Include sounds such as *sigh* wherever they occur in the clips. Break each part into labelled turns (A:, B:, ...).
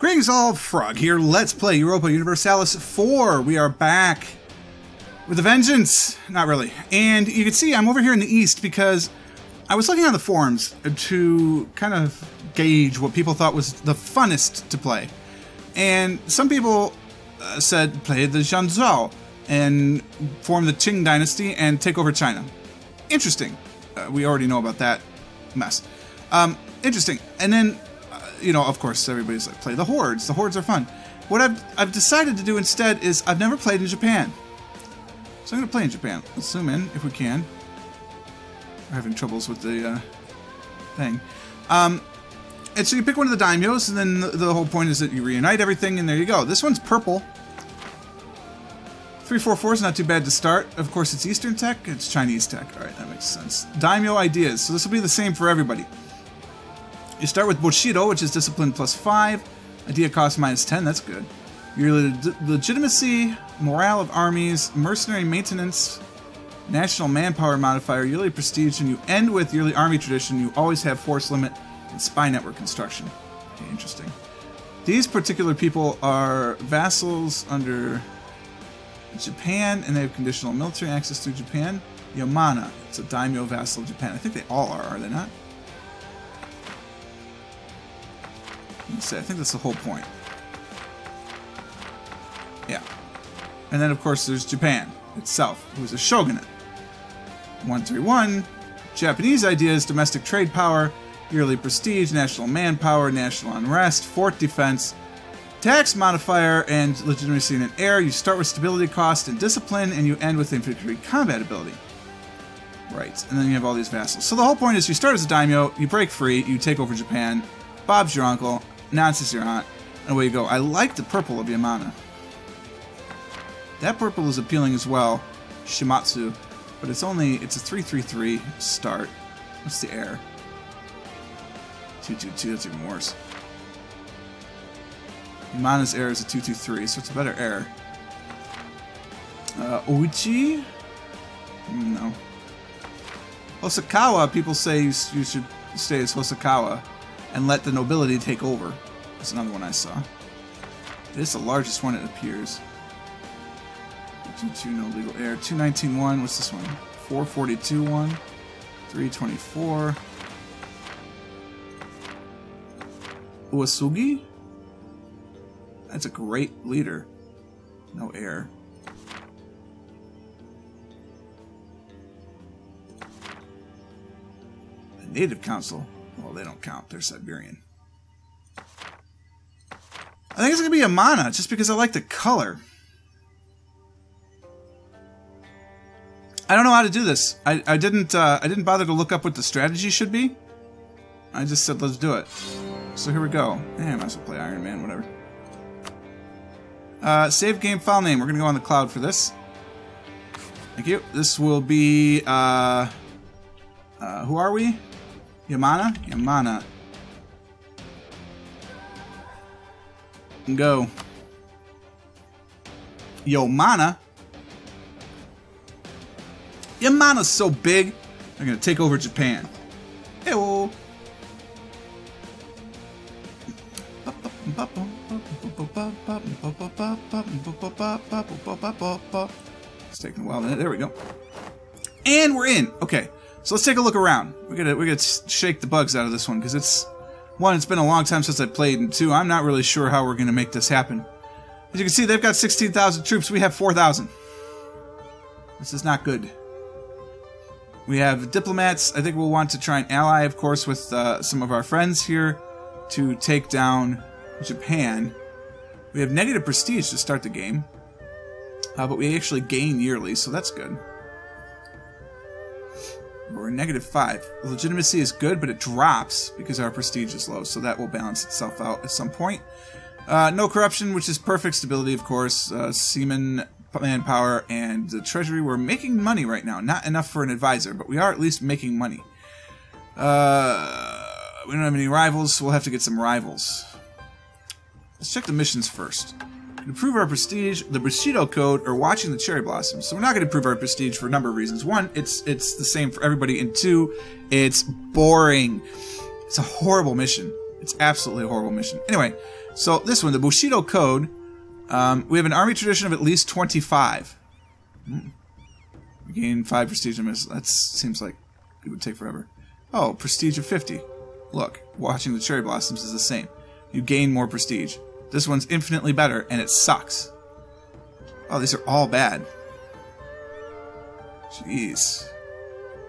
A: Greetings all, Frog here. Let's play Europa Universalis 4. We are back with a vengeance. Not really. And you can see I'm over here in the east because I was looking on the forums to kind of gauge what people thought was the funnest to play. And some people uh, said play the Zhao and form the Qing dynasty and take over China. Interesting. Uh, we already know about that mess. Um, interesting. And then, you know, of course, everybody's like, play the Hordes. The Hordes are fun. What I've, I've decided to do instead is I've never played in Japan. So I'm going to play in Japan. Let's zoom in if we can. We're having troubles with the uh, thing. Um, and so you pick one of the daimyos, and then the, the whole point is that you reunite everything, and there you go. This one's purple. 344 is not too bad to start. Of course, it's Eastern tech. It's Chinese tech. All right, that makes sense. Daimyo ideas. So this will be the same for everybody. You start with Bushido, which is discipline plus 5. Idea cost minus 10. That's good. Your le legitimacy, morale of armies, mercenary maintenance, national manpower modifier, yearly prestige, and you end with yearly army tradition. You always have force limit and spy network construction. Okay, interesting. These particular people are vassals under Japan, and they have conditional military access through Japan. Yamana, it's a daimyo vassal of Japan. I think they all are, are they not? Let's I think that's the whole point. Yeah. And then, of course, there's Japan itself, who's a shogunate. 131, Japanese ideas, domestic trade power, yearly prestige, national manpower, national unrest, fort defense, tax modifier, and legitimacy in an air. You start with stability cost and discipline, and you end with infantry combat ability. Right, and then you have all these vassals. So the whole point is you start as a daimyo, you break free, you take over Japan, Bob's your uncle, Nancy's your aunt, and away you go. I like the purple of Yamana. That purple is appealing as well, Shimatsu, but it's only, it's a 333 start. What's the air? 222, that's even worse. Yamana's air is a 223, so it's a better air. Uh, Ouchi? No. Hosokawa, people say you, you should stay as Hosokawa and let the nobility take over. That's another one I saw. It is the largest one, it appears. 222, no legal air. 219 what's this one? 442 1. 324. Uesugi? That's a great leader. No air. The Native Council. Well, they don't count. They're Siberian. I think it's going to be Yamana, just because I like the color. I don't know how to do this. I, I didn't uh, I didn't bother to look up what the strategy should be. I just said let's do it. So here we go. Eh, I might as well play Iron Man, whatever. Uh, save game file name. We're going to go on the cloud for this. Thank you. This will be, uh, uh, who are we? Yamana? Yamana. Go. Yomana? Yamana's so big, they're to take over Japan. Ew. It's taking a while. There we go. And we're in. Okay, so let's take a look around. We gotta we gotta shake the bugs out of this one because it's one. It's been a long time since I played, and two, I'm not really sure how we're gonna make this happen. As you can see, they've got 16,000 troops. We have 4,000. This is not good. We have diplomats. I think we'll want to try and ally, of course, with uh, some of our friends here to take down Japan. We have negative prestige to start the game, uh, but we actually gain yearly, so that's good. We're negative five. Legitimacy is good, but it drops because our prestige is low, so that will balance itself out at some point. Uh, no corruption, which is perfect stability, of course. Uh, manpower and the treasury. We're making money right now. Not enough for an advisor, but we are at least making money. Uh, we don't have any rivals, so we'll have to get some rivals. Let's check the missions first. To improve our prestige, the Bushido Code, or watching the cherry blossoms. So we're not going to improve our prestige for a number of reasons. One, it's it's the same for everybody, and two, it's boring. It's a horrible mission. It's absolutely a horrible mission. Anyway, so this one, the Bushido Code, um, we have an army tradition of at least 25. Hmm. We gain 5 prestige missiles. That seems like it would take forever. Oh, prestige of 50. Look, watching the cherry blossoms is the same. You gain more prestige. This one's infinitely better, and it sucks. Oh, these are all bad. Jeez.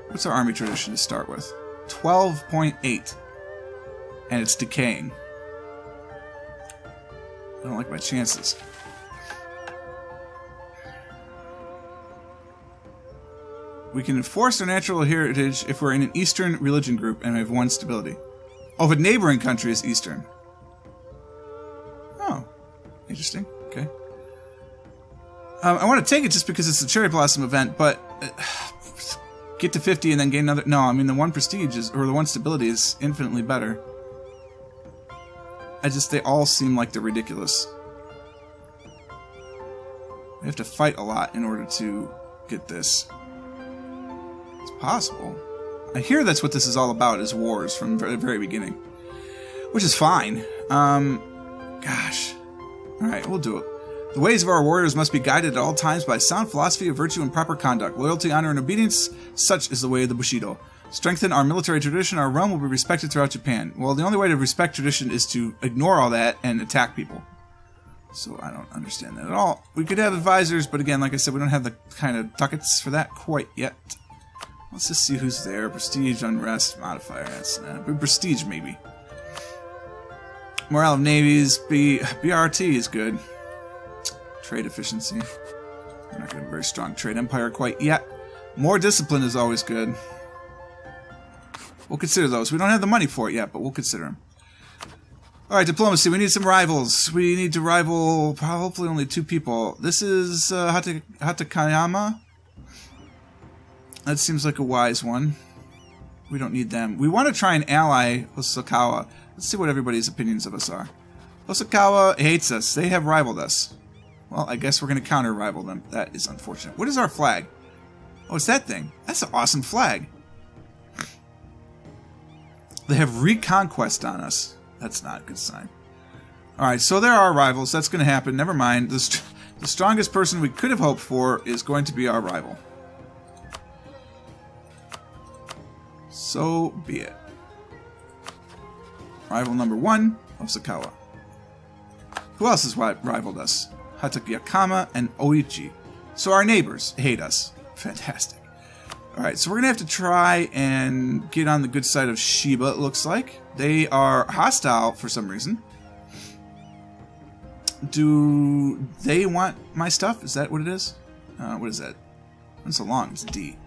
A: What's our army tradition to start with? 12.8. And it's decaying. I don't like my chances. We can enforce our natural heritage if we're in an Eastern religion group and we have one stability. Oh, if a neighboring country is Eastern. Interesting. Okay. Um, I want to take it just because it's a cherry blossom event, but uh, get to 50 and then gain another. No, I mean the one prestige is or the one stability is infinitely better. I just they all seem like they're ridiculous. We have to fight a lot in order to get this. It's possible. I hear that's what this is all about is wars from the very beginning. Which is fine. Um gosh. Alright, we'll do it. The ways of our warriors must be guided at all times by sound philosophy of virtue and proper conduct, loyalty, honor, and obedience. Such is the way of the Bushido. Strengthen our military tradition, our realm will be respected throughout Japan. Well, the only way to respect tradition is to ignore all that and attack people. So I don't understand that at all. We could have advisors, but again, like I said, we don't have the kind of ducats for that quite yet. Let's just see who's there. Prestige, unrest, modifier. That's not. Prestige, maybe. Morale of navies. B BRT is good. Trade efficiency. We're not going to a very strong trade empire quite yet. More discipline is always good. We'll consider those. We don't have the money for it yet, but we'll consider them. Alright, diplomacy. We need some rivals. We need to rival hopefully only two people. This is uh, Hata Hatakayama. That seems like a wise one. We don't need them. We want to try and ally Hosokawa. Let's see what everybody's opinions of us are. Hosokawa hates us. They have rivaled us. Well, I guess we're going to counter-rival them. That is unfortunate. What is our flag? Oh, it's that thing. That's an awesome flag. They have reconquest on us. That's not a good sign. Alright, so there are rivals. That's going to happen. Never mind. The, st the strongest person we could have hoped for is going to be our rival. So be it. Rival number one, Osakawa. Who else has rivaled us? Hatakayama and Oichi. So our neighbors hate us. *laughs* Fantastic. Alright, so we're going to have to try and get on the good side of Shiba, it looks like. They are hostile for some reason. Do they want my stuff? Is that what it is? Uh, what is that? It's so long. It's D.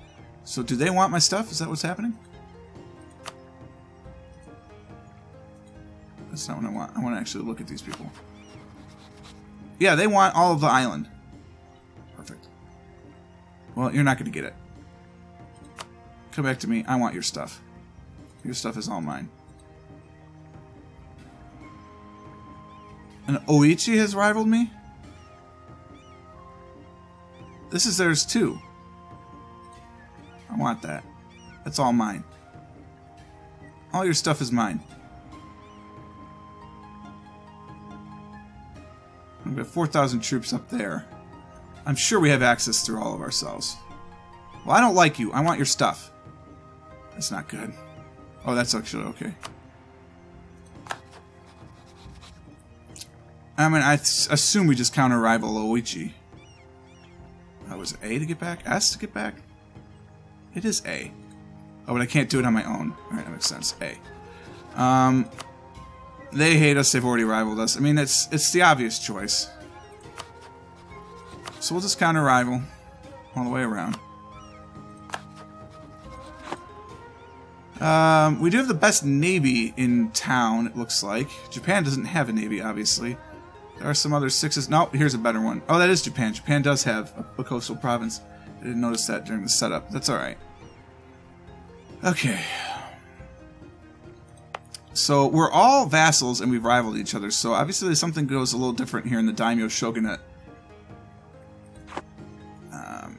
A: So do they want my stuff? Is that what's happening? That's not what I want. I want to actually look at these people. Yeah, they want all of the island. Perfect. Well, you're not going to get it. Come back to me. I want your stuff. Your stuff is all mine. And Oichi has rivaled me? This is theirs too. I want that. That's all mine. All your stuff is mine. We have 4,000 troops up there. I'm sure we have access through all of ourselves. Well, I don't like you. I want your stuff. That's not good. Oh, that's actually okay. I mean, I assume we just counter rival Oichi. That was A to get back? S to get back? It is A. Oh, but I can't do it on my own. Alright, that makes sense. A. Um, they hate us. They've already rivaled us. I mean, it's it's the obvious choice. So we'll just counter rival all the way around. Um, we do have the best navy in town, it looks like. Japan doesn't have a navy, obviously. There are some other sixes. No, here's a better one. Oh, that is Japan. Japan does have a, a coastal province. I didn't notice that during the setup. That's alright. Okay. So we're all vassals and we've rivaled each other. So obviously something goes a little different here in the daimyo shogunate. Um,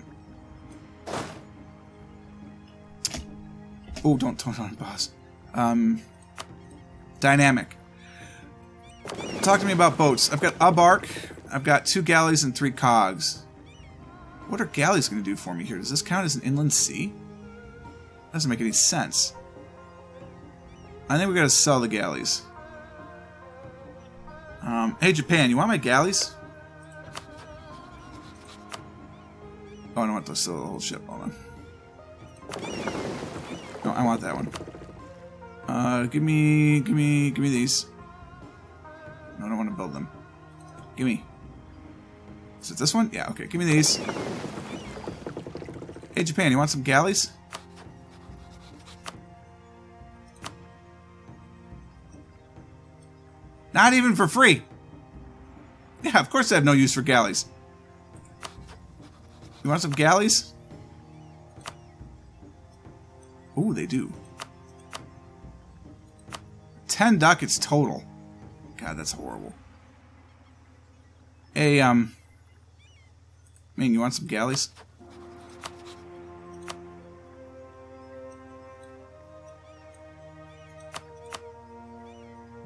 A: oh, don't don't on boss. Um, dynamic. talk to me about boats. I've got a bark, I've got two galleys and three cogs. What are galleys going to do for me here? Does this count as an inland sea? Doesn't make any sense. I think we got to sell the galleys. Um, hey, Japan, you want my galleys? Oh, I don't want to sell the whole ship. Hold on. No, I want that one. Uh, give me, give me, give me these. No, I don't want to build them. Give me. Is it this one? Yeah, okay. Give me these. Hey, Japan, you want some galleys? Not even for free. Yeah, of course I have no use for galleys. You want some galleys? Ooh, they do. 10 ducats total. God, that's horrible. Hey, um... I mean, you want some galleys?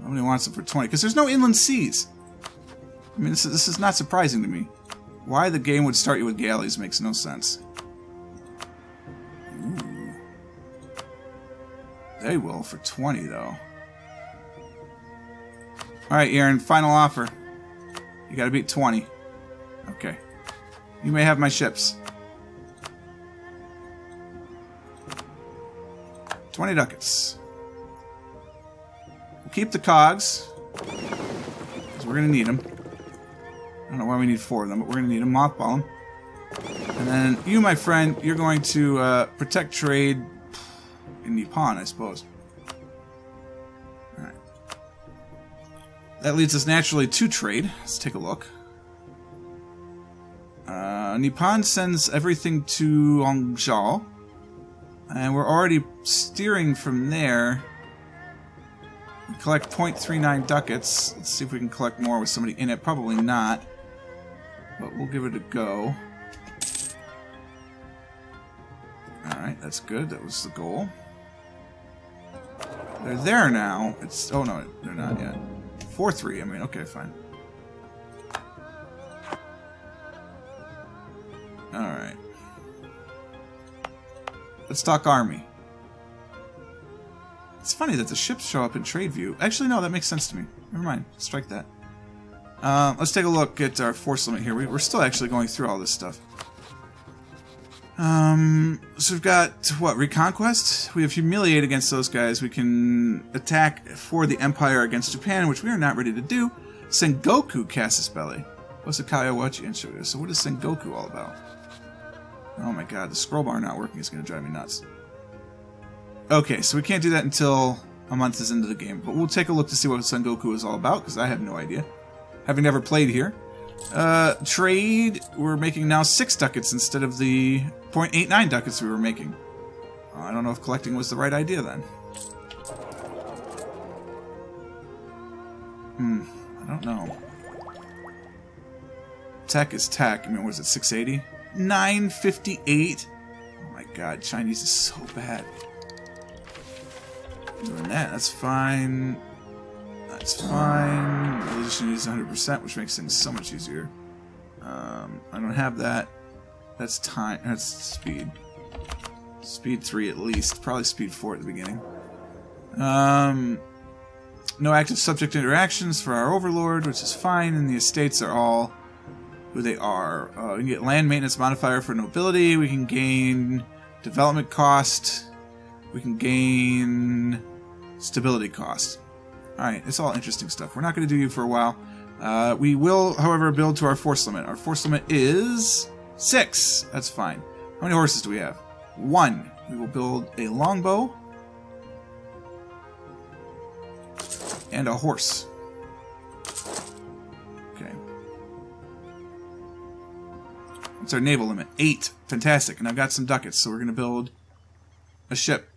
A: Nobody wants them for 20, because there's no inland seas. I mean, this is, this is not surprising to me. Why the game would start you with galleys makes no sense. Ooh. They will for 20, though. Alright, Aaron, final offer. You gotta beat 20. Okay. You may have my ships. 20 ducats. We'll keep the cogs. Because we're gonna need them. I don't know why we need four of them, but we're gonna need them. Mothball them. And then you, my friend, you're going to uh, protect trade in Nippon, I suppose. Alright. That leads us naturally to trade. Let's take a look. Uh, Nippon sends everything to Hangzhou. And we're already steering from there. Collect 0.39 ducats. Let's see if we can collect more with somebody in it. Probably not. But we'll give it a go. Alright, that's good. That was the goal. They're there now. It's Oh, no, they're not yet. 4-3, I mean, okay, fine. Alright. Let's talk army. It's funny that the ships show up in trade view. Actually, no, that makes sense to me. Never mind. Strike that. Uh, let's take a look at our force limit here. We, are still actually going through all this stuff. Um, so we've got, what, Reconquest? We have Humiliate against those guys. We can attack for the Empire against Japan, which we are not ready to do. Sengoku Casus Belli. What's a Kayawachi and Shoga? So what is Sengoku all about? Oh my god, the scroll bar not working is going to drive me nuts. Okay, so we can't do that until a month is into the game, but we'll take a look to see what Sengoku is all about, because I have no idea. Having never played here. Uh, trade, we're making now 6 ducats instead of the 0.89 ducats we were making. I don't know if collecting was the right idea then. Hmm, I don't know. Tech is tech. I mean, was it 680? 958. Oh my god, Chinese is so bad. Doing that, that's fine. That's fine. Religion is 100%, which makes things so much easier. Um, I don't have that. That's time. That's speed. Speed 3 at least. Probably speed 4 at the beginning. Um, no active subject interactions for our overlord, which is fine, and the estates are all who they are. Uh, we can get land maintenance modifier for nobility. We can gain development cost. We can gain stability cost. Alright, it's all interesting stuff. We're not going to do you for a while. Uh, we will, however, build to our force limit. Our force limit is six. That's fine. How many horses do we have? One. We will build a longbow and a horse. Okay. What's our naval limit? Eight. Fantastic. And I've got some ducats, so we're going to build a ship.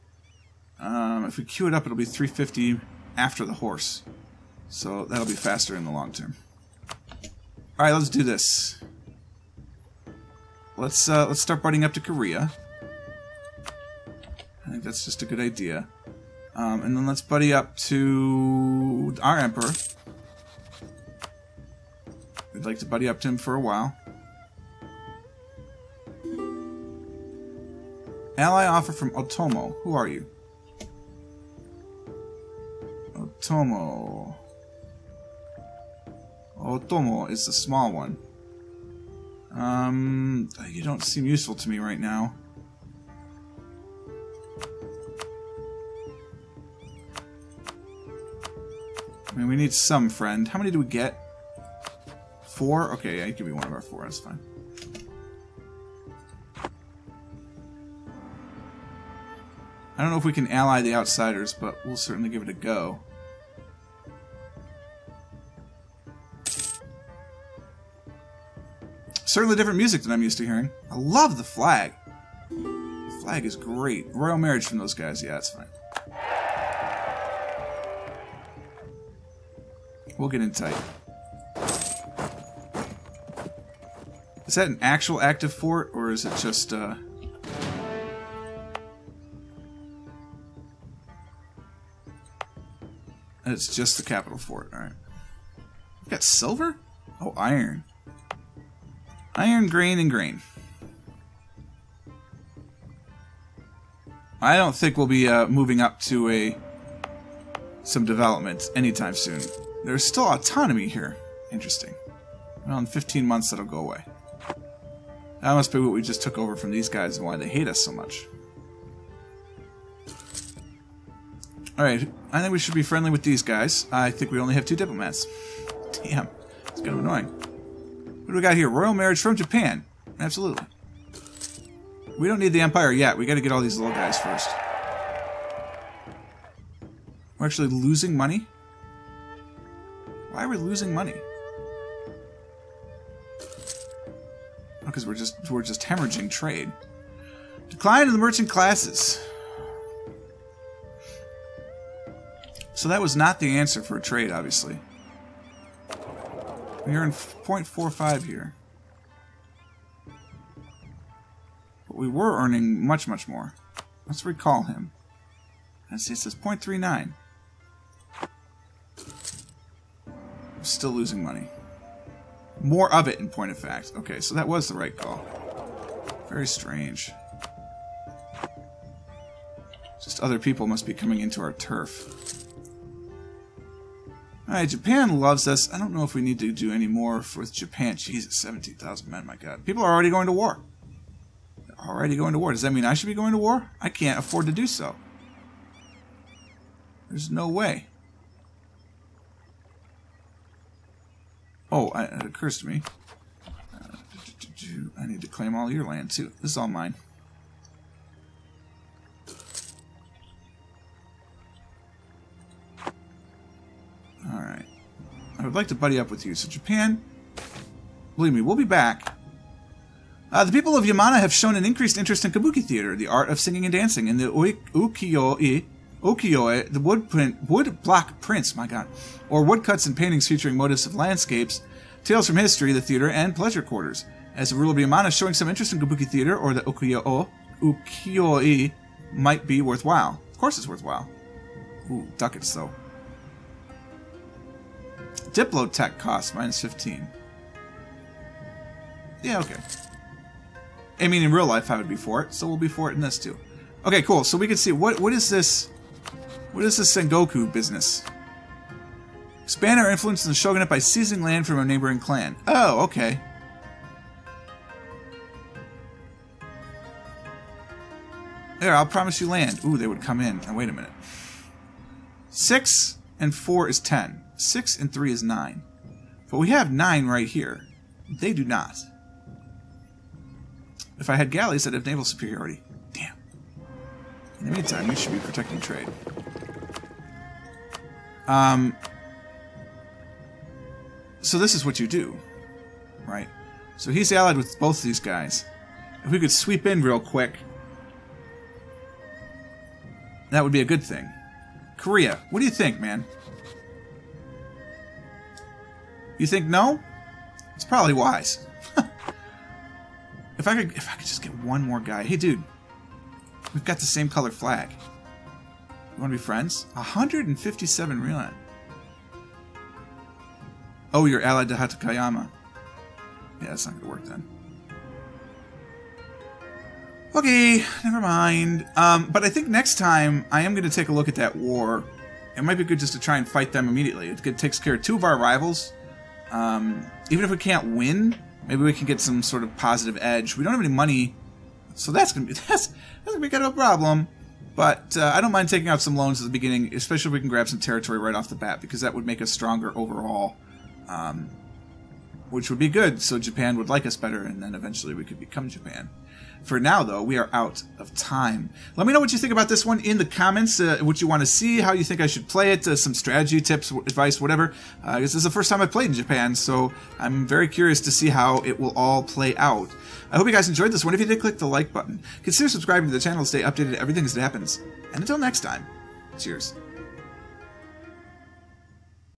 A: Um, if we queue it up, it'll be 350 after the horse. So that'll be faster in the long term. All right, let's do this. Let's uh, let's start butting up to Korea. I think that's just a good idea. Um, and then let's buddy up to our emperor. We'd like to buddy up to him for a while. Ally offer from Otomo. Who are you? Otomo. Otomo is the small one. Um, you don't seem useful to me right now. I mean, we need some friend. How many do we get? Four? Okay, yeah, you be one of our four. That's fine. I don't know if we can ally the outsiders, but we'll certainly give it a go. Certainly different music than I'm used to hearing. I love the flag. The flag is great. Royal marriage from those guys. Yeah, that's fine. We'll get in tight. Is that an actual active fort, or is it just, uh... It's just the capital fort, alright. We've got silver? Oh, iron. Iron, grain, and grain. I don't think we'll be uh, moving up to a some development anytime soon. There's still autonomy here. Interesting. Well, in 15 months that'll go away. That must be what we just took over from these guys and why they hate us so much. Alright, I think we should be friendly with these guys. I think we only have two diplomats. *laughs* Damn, it's kind of annoying. What do we got here? Royal marriage from Japan. Absolutely. We don't need the Empire yet. We got to get all these little guys first. We're actually losing money? Why are we losing money? Because oh, we're just we're just hemorrhaging trade. Decline in the merchant classes. So that was not the answer for a trade, obviously. We in 0.45 here. But we were earning much, much more. Let's recall him. Let's see, it says 0.39. Still losing money. More of it, in point of fact. Okay, so that was the right call. Very strange. Just other people must be coming into our turf. Alright, Japan loves us. I don't know if we need to do any more with Japan. Jesus, 17,000 men, my god. People are already going to war. They're already going to war. Does that mean I should be going to war? I can't afford to do so. There's no way. Oh, it occurs to me. Uh, I need to claim all your land, too. This is all mine. Would like to buddy up with you. So Japan, believe me, we'll be back. Uh, the people of Yamana have shown an increased interest in kabuki theater, the art of singing and dancing, in the ukiyo-e ukiyo-e, the wood print, wood block prints, my god, or woodcuts and paintings featuring motifs of landscapes, tales from history, the theater, and pleasure quarters. As the ruler of Yamana is showing some interest in kabuki theater, or the ukiyo-o, ukiyo-e, might be worthwhile. Of course it's worthwhile. Ooh, ducats though. Diplotech cost minus 15. Yeah, okay. I mean, in real life, I would be for it, so we'll be for it in this too. Okay, cool. So we can see what what is this what is this Sengoku business? Expand our influence in the shogunate by seizing land from a neighboring clan. Oh, okay. There, I'll promise you land. Ooh, they would come in. Now, wait a minute. Six and four is ten. Six and three is nine. But we have nine right here. They do not. If I had galleys, I'd have naval superiority. Damn. In the meantime, we should be protecting trade. Um, so this is what you do, right? So he's allied with both these guys. If we could sweep in real quick, that would be a good thing. Korea, what do you think, man? You think no? It's probably wise. *laughs* if I could if I could just get one more guy. Hey dude. We've got the same color flag. You want to be friends? 157 real. Oh, you're allied to Hatakayama. Yeah, that's not to work then. Okay, never mind. Um, but I think next time I am going to take a look at that war. It might be good just to try and fight them immediately. It takes care of two of our rivals. Um, even if we can't win, maybe we can get some sort of positive edge. We don't have any money, so that's gonna be *laughs* that's that's gonna be kind of a problem. But uh, I don't mind taking out some loans at the beginning, especially if we can grab some territory right off the bat, because that would make us stronger overall, um, which would be good. So Japan would like us better, and then eventually we could become Japan. For now, though, we are out of time. Let me know what you think about this one in the comments, uh, what you want to see, how you think I should play it, uh, some strategy tips, advice, whatever. Uh, this is the first time I've played in Japan, so I'm very curious to see how it will all play out. I hope you guys enjoyed this one. If you did, click the like button. Consider subscribing to the channel to stay updated everything as it happens. And until next time, cheers.